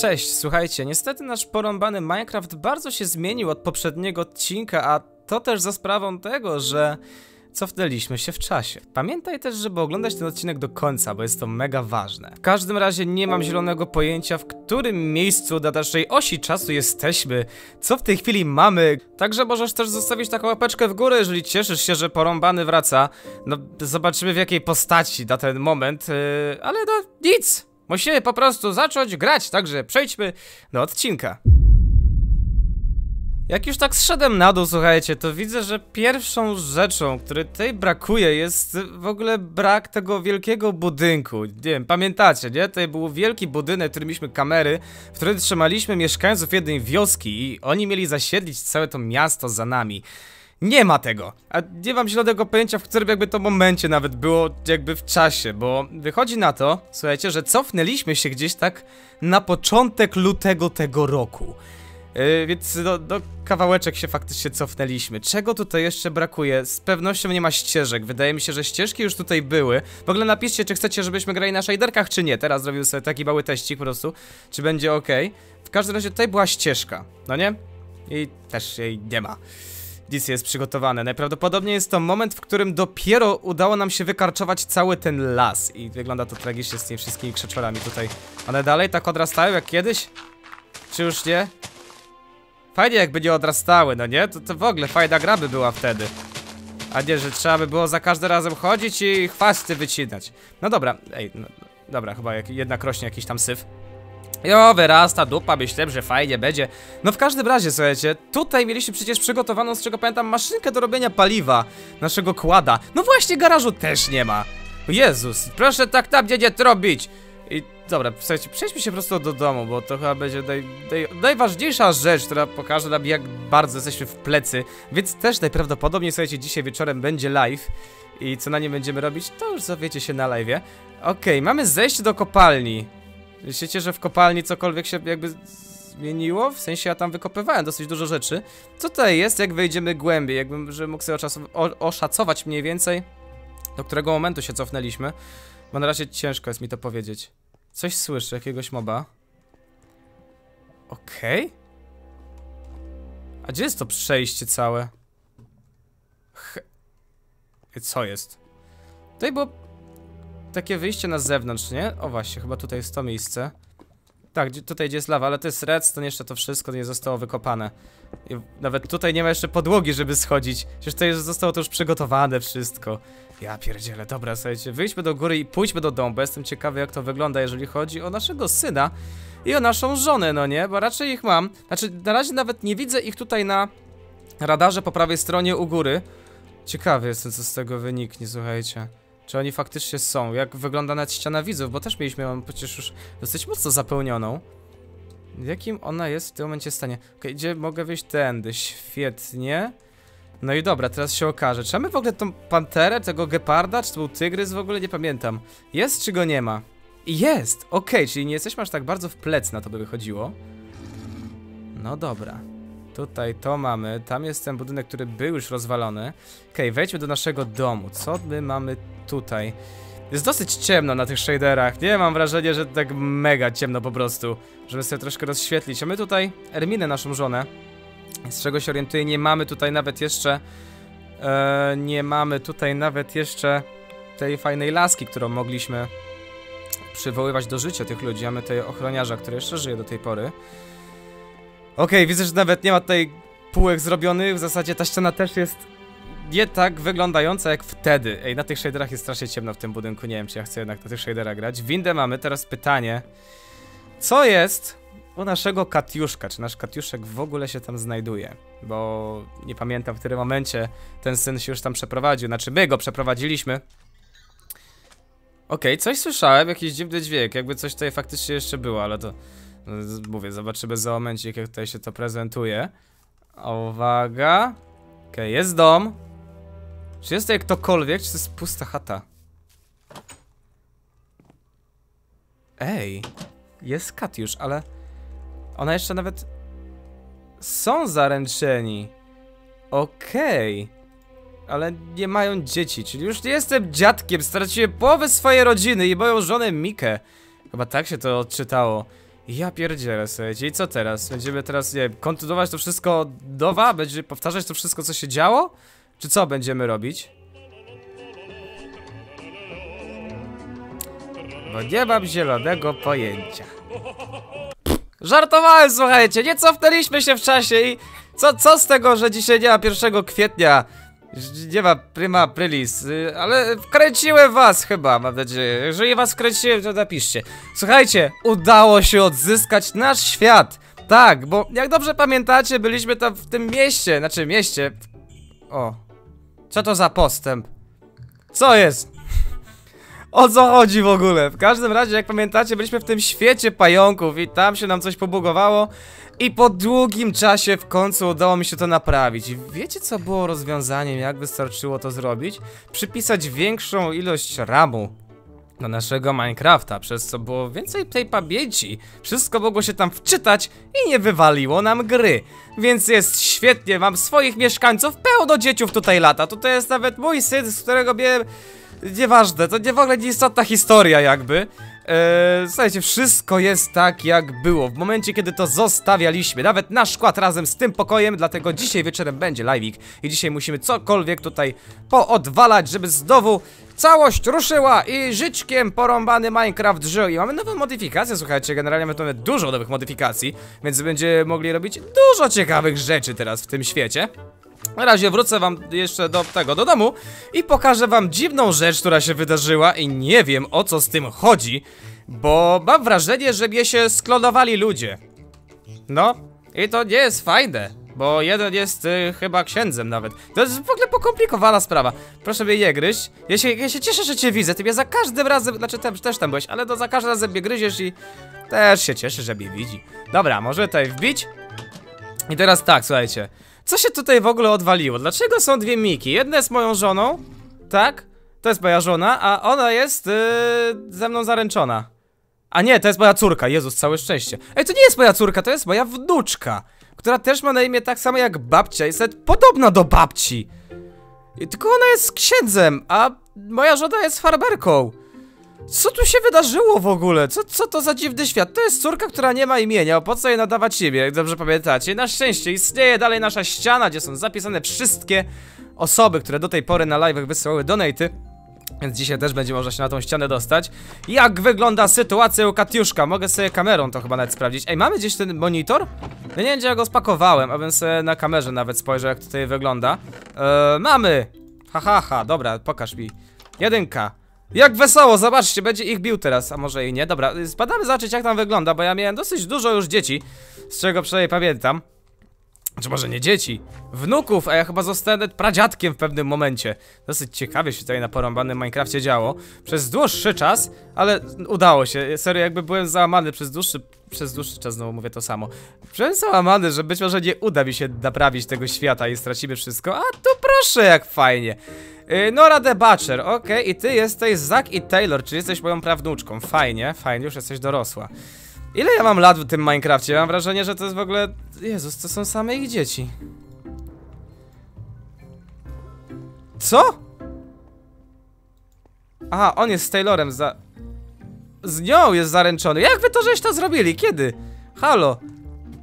Cześć, słuchajcie, niestety nasz porąbany Minecraft bardzo się zmienił od poprzedniego odcinka, a to też za sprawą tego, że cofnęliśmy się w czasie. Pamiętaj też, żeby oglądać ten odcinek do końca, bo jest to mega ważne. W każdym razie nie mam zielonego pojęcia, w którym miejscu na naszej osi czasu jesteśmy, co w tej chwili mamy. Także możesz też zostawić taką łapeczkę w górę, jeżeli cieszysz się, że porąbany wraca. No, zobaczymy w jakiej postaci na ten moment, yy, ale no nic! Musimy po prostu zacząć grać, także przejdźmy do odcinka. Jak już tak zszedłem na dół, słuchajcie, to widzę, że pierwszą rzeczą, której tutaj brakuje jest w ogóle brak tego wielkiego budynku. Nie wiem, pamiętacie, nie? Tutaj był wielki budynek, w którym mieliśmy kamery, w którym trzymaliśmy mieszkańców jednej wioski i oni mieli zasiedlić całe to miasto za nami. Nie ma tego, a nie mam zielonego pojęcia, w którym jakby to momencie nawet było jakby w czasie, bo wychodzi na to, słuchajcie, że cofnęliśmy się gdzieś tak na początek lutego tego roku. Yy, więc do, do kawałeczek się faktycznie cofnęliśmy. Czego tutaj jeszcze brakuje? Z pewnością nie ma ścieżek. Wydaje mi się, że ścieżki już tutaj były. W ogóle napiszcie, czy chcecie, żebyśmy grali na shaderkach, czy nie. Teraz zrobił sobie taki mały teścik po prostu. Czy będzie ok. W każdym razie tutaj była ścieżka, no nie? I też jej nie ma nic jest przygotowane. Najprawdopodobniej jest to moment, w którym dopiero udało nam się wykarczować cały ten las. I wygląda to tragicznie z tymi wszystkimi krzeczorami tutaj. One dalej tak odrastają jak kiedyś? Czy już nie? Fajnie jakby nie odrastały, no nie? To, to w ogóle fajna gra by była wtedy. A nie, że trzeba by było za każdym razem chodzić i chwasty wycinać. No dobra, ej, no, dobra, chyba jak, jednak rośnie jakiś tam syf. Jo, wyrasta dupa, myślałem, że fajnie będzie. No w każdym razie, słuchajcie, tutaj mieliśmy przecież przygotowaną, z czego pamiętam, maszynkę do robienia paliwa naszego kłada. No właśnie, garażu też nie ma. Jezus, proszę tak tam nie robić. I dobra, słuchajcie, przejdźmy się po prostu do domu, bo to chyba będzie naj, naj, najważniejsza rzecz, która pokaże nam jak bardzo jesteśmy w plecy. Więc też najprawdopodobniej, słuchajcie, dzisiaj wieczorem będzie live. I co na nie będziemy robić, to już zawiecie się na live. Okej, okay, mamy zejść do kopalni. Myślicie, że w kopalni cokolwiek się jakby zmieniło? W sensie ja tam wykopywałem dosyć dużo rzeczy. Co tutaj jest, jak wejdziemy głębiej? Jakbym, że mógł sobie oszacować mniej więcej, do którego momentu się cofnęliśmy. Bo na razie ciężko jest mi to powiedzieć. Coś słyszę, jakiegoś moba. Okej. Okay. A gdzie jest to przejście całe? He... Co jest? Tutaj było takie wyjście na zewnątrz, nie? O właśnie, chyba tutaj jest to miejsce. Tak, tutaj gdzie jest lawa, ale to jest redstone, jeszcze to wszystko nie zostało wykopane. I nawet tutaj nie ma jeszcze podłogi, żeby schodzić. Przecież to zostało to już przygotowane wszystko. Ja pierdzielę, dobra, słuchajcie, wyjdźmy do góry i pójdźmy do domu, bo jestem ciekawy jak to wygląda, jeżeli chodzi o naszego syna i o naszą żonę, no nie? Bo raczej ich mam. Znaczy, na razie nawet nie widzę ich tutaj na radarze po prawej stronie u góry. Ciekawy jestem, co z tego wyniknie, słuchajcie. Czy oni faktycznie są? Jak wygląda nawet ściana widzów? Bo też mieliśmy ją przecież już dosyć mocno zapełnioną. W jakim ona jest w tym momencie stanie? Okej, gdzie mogę wyjść tędy? Świetnie. No i dobra, teraz się okaże. Czy mamy w ogóle tą panterę, tego geparda? Czy to był tygrys w ogóle? Nie pamiętam. Jest czy go nie ma? Jest! Okej, okay, czyli nie jesteśmy aż tak bardzo w plec na to by wychodziło. No dobra. Tutaj to mamy, tam jest ten budynek, który był już rozwalony. Okay, wejdźmy do naszego domu. Co my mamy tutaj? Jest dosyć ciemno na tych shaderach, nie? Mam wrażenie, że tak mega ciemno po prostu, żeby sobie troszkę rozświetlić. A my tutaj Erminę, naszą żonę, z czego się orientuję, nie mamy tutaj nawet jeszcze... E, nie mamy tutaj nawet jeszcze tej fajnej laski, którą mogliśmy przywoływać do życia tych ludzi. Mamy tutaj ochroniarza, który jeszcze żyje do tej pory. Okay, widzę, że nawet nie ma tutaj półek zrobionych, w zasadzie ta ściana też jest nie tak wyglądająca jak wtedy. Ej, na tych shaderach jest strasznie ciemno w tym budynku, nie wiem czy ja chcę jednak na tych shaderach grać. Windę mamy, teraz pytanie. Co jest u naszego Katiuszka? Czy nasz Katiuszek w ogóle się tam znajduje? Bo nie pamiętam w którym momencie ten syn się już tam przeprowadził, znaczy my go przeprowadziliśmy. Okej, okay, coś słyszałem, jakiś dziwny dźwięk, jakby coś tutaj faktycznie jeszcze było, ale to... Mówię, zobaczymy za momencik, jak tutaj się to prezentuje. Uwaga. Okej, okay, jest dom. Czy jest tutaj ktokolwiek, czy to jest pusta chata? Ej, jest Katiusz, ale ona jeszcze nawet są zaręczeni. Okej. Okay. Ale nie mają dzieci, czyli już nie jestem dziadkiem, straciłem połowę swojej rodziny i moją żonę Mikę. Chyba tak się to odczytało. Ja pierdzielę, słuchajcie, i co teraz? Będziemy teraz, nie kontynuować to wszystko od nowa? Będzie powtarzać to wszystko, co się działo? Czy co będziemy robić? Bo nie mam zielonego pojęcia. Żartowałem, słuchajcie, nie cofnęliśmy się w czasie i co, co z tego, że dzisiaj nie ma 1 kwietnia? Ma prima aprilis, y, ale wkręciłem was chyba, mam nadzieję. Jeżeli was wkręciłem, to napiszcie. Słuchajcie, udało się odzyskać nasz świat. Tak, bo jak dobrze pamiętacie, byliśmy tam w tym mieście, znaczy mieście. O, co to za postęp? Co jest? O co chodzi w ogóle? W każdym razie, jak pamiętacie, byliśmy w tym świecie pająków i tam się nam coś pobugowało i po długim czasie w końcu udało mi się to naprawić. Wiecie co było rozwiązaniem, jak wystarczyło to zrobić? Przypisać większą ilość RAMu do naszego Minecrafta, przez co było więcej tej pamięci. Wszystko mogło się tam wczytać i nie wywaliło nam gry. Więc jest świetnie, mam swoich mieszkańców, pełno dzieciów tutaj lata. Tutaj jest nawet mój syn, z którego miałem... Nieważne, to nie w ogóle nieistotna historia jakby. Eee, słuchajcie, wszystko jest tak jak było. W momencie kiedy to zostawialiśmy Nawet nasz skład razem z tym pokojem Dlatego dzisiaj wieczorem będzie live'ik I dzisiaj musimy cokolwiek tutaj poodwalać Żeby znowu całość ruszyła I żyćkiem porąbany Minecraft żył. I mamy nową modyfikację, słuchajcie Generalnie mamy dużo nowych modyfikacji Więc będziemy mogli robić dużo ciekawych rzeczy teraz w tym świecie na razie wrócę wam jeszcze do tego, do domu i pokażę wam dziwną rzecz, która się wydarzyła i nie wiem o co z tym chodzi, bo mam wrażenie, że mnie się sklonowali ludzie. No, i to nie jest fajne, bo jeden jest y, chyba księdzem nawet. To jest w ogóle pokomplikowana sprawa. Proszę mnie nie gryźć. Ja się, ja się cieszę, że cię widzę, ty mnie za każdym razem, znaczy też, tam byłeś, ale to za każdym razem mnie gryziesz i też się cieszę, że mnie widzi. Dobra, może tutaj wbić? I teraz tak, słuchajcie. Co się tutaj w ogóle odwaliło? Dlaczego są dwie Miki? Jedna jest moją żoną, tak? To jest moja żona, a ona jest yy, ze mną zaręczona. A nie, to jest moja córka, Jezus, całe szczęście. Ej, to nie jest moja córka, to jest moja wnuczka, która też ma na imię tak samo jak babcia, jest nawet podobna do babci. I tylko ona jest księdzem, a moja żona jest farberką. Co tu się wydarzyło w ogóle? Co, co to za dziwny świat? To jest córka, która nie ma imienia, po co jej nadawać imię, jak dobrze pamiętacie? Na szczęście istnieje dalej nasza ściana, gdzie są zapisane wszystkie osoby, które do tej pory na live'ach wysyłały donaty. Więc dzisiaj też będzie można się na tą ścianę dostać Jak wygląda sytuacja u Katiuszka? Mogę sobie kamerą to chyba nawet sprawdzić Ej, mamy gdzieś ten monitor? No nie wiem, gdzie ja go spakowałem, abym sobie na kamerze nawet spojrzał, jak tutaj wygląda eee, Mamy! Ha, ha, ha, dobra, pokaż mi Jedynka jak wesoło, zobaczcie, będzie ich bił teraz, a może i nie. Dobra, spadamy zobaczyć jak tam wygląda, bo ja miałem dosyć dużo już dzieci, z czego przynajmniej pamiętam. Czy może nie dzieci, wnuków, a ja chyba zostanę pradziadkiem w pewnym momencie. Dosyć ciekawie się tutaj na porąbanym Minecrafcie działo. Przez dłuższy czas, ale udało się. Serio, jakby byłem załamany przez dłuższy, przez dłuższy czas, znowu mówię to samo. Byłem załamany, że być może nie uda mi się naprawić tego świata i stracimy wszystko. A tu proszę, jak fajnie. Yy, Nora the Butcher, okej, okay. i ty jesteś Zack i Taylor, czyli jesteś moją prawnuczką. Fajnie, fajnie, już jesteś dorosła. Ile ja mam lat w tym Minecrafcie? Mam wrażenie, że to jest w ogóle... Jezus, to są same ich dzieci. Co? Aha, on jest z Taylorem za... Z nią jest zaręczony. Jak wy to żeś to zrobili? Kiedy? Halo?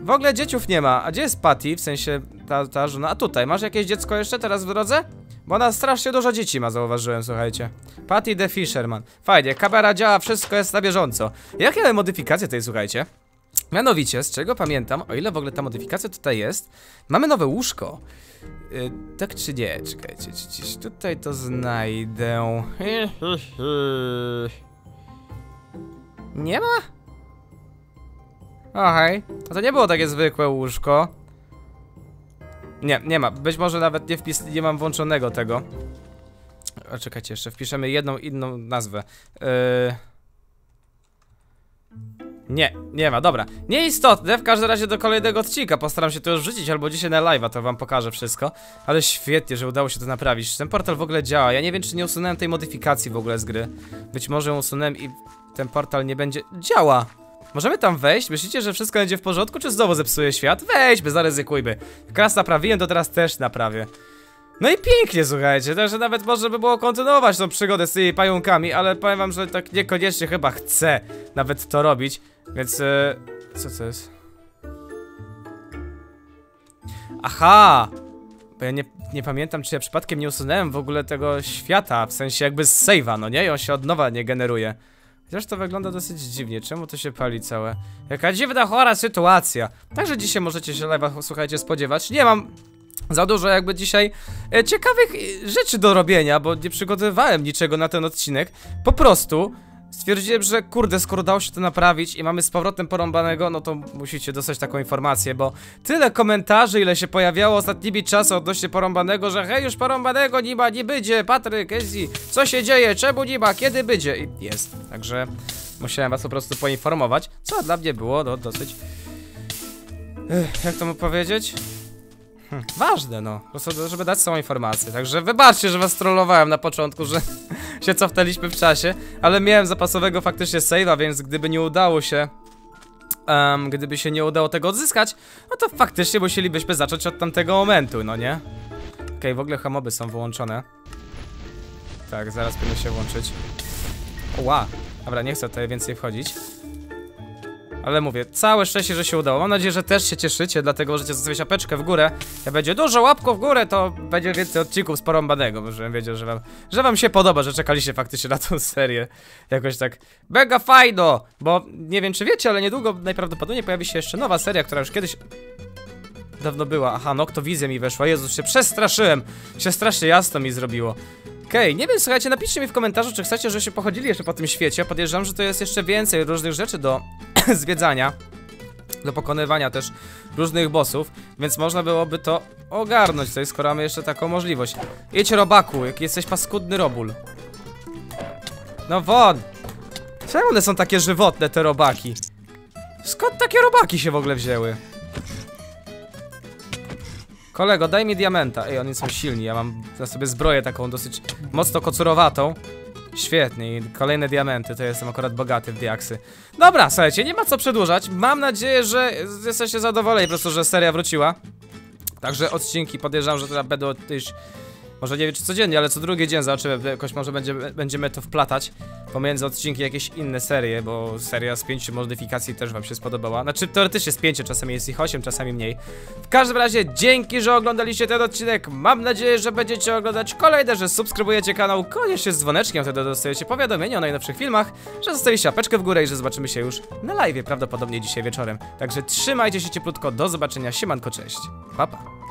W ogóle dzieciów nie ma. A gdzie jest Patty? W sensie ta, ta żona. A tutaj, masz jakieś dziecko jeszcze teraz w drodze? Bo ona strasznie dużo dzieci ma, zauważyłem, słuchajcie. Patty the Fisherman. Fajnie, kamera działa, wszystko jest na bieżąco. Jakie mamy modyfikacje tutaj, słuchajcie? Mianowicie, z czego pamiętam, o ile w ogóle ta modyfikacja tutaj jest, mamy nowe łóżko. Yy, tak czy nie? Czekajcie, gdzieś tutaj to znajdę. Nie ma? Okej, okay. to nie było takie zwykłe łóżko. Nie, nie ma. Być może nawet nie wpis, nie mam włączonego tego. A czekajcie, jeszcze wpiszemy jedną inną nazwę. Yy... Nie, nie ma, dobra. Nieistotne, w każdym razie do kolejnego odcinka postaram się to już wrzucić, albo dzisiaj na live'a to wam pokażę wszystko. Ale świetnie, że udało się to naprawić. Ten portal w ogóle działa. Ja nie wiem, czy nie usunąłem tej modyfikacji w ogóle z gry. Być może usunąłem i ten portal nie będzie... Działa! Możemy tam wejść? Myślicie, że wszystko będzie w porządku, czy znowu zepsuje świat? Wejdźmy, zaryzykujmy. Kras naprawiłem, to teraz też naprawię. No i pięknie, słuchajcie, także nawet może by było kontynuować tą przygodę z tymi pająkami, ale powiem wam, że tak niekoniecznie chyba chcę nawet to robić, więc... E, co to jest? Aha! Bo ja nie, nie pamiętam, czy ja przypadkiem nie usunąłem w ogóle tego świata, w sensie jakby z save'a, no nie? I on się od nowa nie generuje. Chociaż to wygląda dosyć dziwnie, czemu to się pali całe? Jaka dziwna, chora sytuacja. Także dzisiaj możecie się live'a, słuchajcie, spodziewać. Nie mam za dużo jakby dzisiaj e, ciekawych e, rzeczy do robienia, bo nie przygotowywałem niczego na ten odcinek. Po prostu stwierdziłem, że kurde, skoro dało się to naprawić i mamy z powrotem porąbanego, no to musicie dostać taką informację, bo tyle komentarzy, ile się pojawiało ostatnimi czasy odnośnie porąbanego, że hej, już porąbanego nie ma, nie będzie, Patryk, Ezi, co się dzieje, czemu nie ma, kiedy będzie? I jest, także musiałem was po prostu poinformować, co dla mnie było, no dosyć... Ech, jak to mu powiedzieć? Ważne, no. Po prostu, żeby dać całą informację. Także wybaczcie, że was trollowałem na początku, że się cofnęliśmy w czasie, ale miałem zapasowego faktycznie save'a, więc gdyby nie udało się um, gdyby się nie udało tego odzyskać, no to faktycznie musielibyśmy zacząć od tamtego momentu, no nie? Okej, okay, w ogóle hamoby są wyłączone. Tak, zaraz powinny się włączyć. Ła, dobra, nie chcę tutaj więcej wchodzić. Ale mówię, całe szczęście, że się udało. Mam nadzieję, że też się cieszycie, dlatego możecie zostawić apeczkę w górę. Jak będzie dużo łapków w górę, to będzie więcej odcinków z porąbanego, żebym wiedział, że wam, że wam się podoba, że czekaliście faktycznie na tą serię. Jakoś tak mega fajno, bo nie wiem czy wiecie, ale niedługo najprawdopodobniej pojawi się jeszcze nowa seria, która już kiedyś dawno była. Aha, Noktowizja mi weszła. Jezus, się przestraszyłem. Się strasznie jasno mi zrobiło. Okej, okay, nie wiem, słuchajcie, napiszcie mi w komentarzu, czy chcecie, że się pochodzili jeszcze po tym świecie. Podejrzewam, że to jest jeszcze więcej różnych rzeczy do zwiedzania. Do pokonywania też różnych bossów, więc można byłoby to ogarnąć tutaj, skoro mamy jeszcze taką możliwość. Jedź robaku, jak jesteś paskudny robul. No won! Czemu one są takie żywotne, te robaki? Skąd takie robaki się w ogóle wzięły? Kolego, daj mi diamenta. Ej, oni są silni, ja mam na sobie zbroję taką dosyć mocno kocurowatą. Świetnie, kolejne diamenty, to jestem akurat bogaty w diaksy. Dobra, słuchajcie, nie ma co przedłużać. Mam nadzieję, że jesteście zadowoleni po prostu, że seria wróciła. Także odcinki podejrzewam, że teraz będą już może nie wiem czy codziennie, ale co drugi dzień zobaczymy, jakoś może będziemy, będziemy to wplatać pomiędzy odcinki jakieś inne serie, bo seria z pięciu modyfikacji też wam się spodobała. Znaczy teoretycznie z pięciu, czasami jest ich osiem, czasami mniej. W każdym razie dzięki, że oglądaliście ten odcinek. Mam nadzieję, że będziecie oglądać kolejne, że subskrybujecie kanał koniecznie z dzwoneczkiem, wtedy dostajecie powiadomienia o najnowszych filmach, że zostawiliście apeczkę w górę i że zobaczymy się już na live, prawdopodobnie dzisiaj wieczorem. Także trzymajcie się cieplutko, do zobaczenia, siemanko, cześć. Pa, pa.